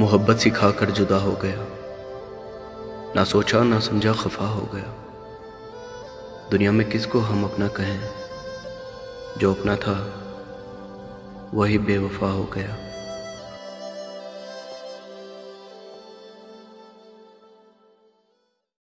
मोहब्बत सिखा कर जुदा हो गया। ना सोचा, ना समझा, खफा हो गया। दुनिया में किसको हम अपना कहें? जो अपना था, वही बेवफा हो गया।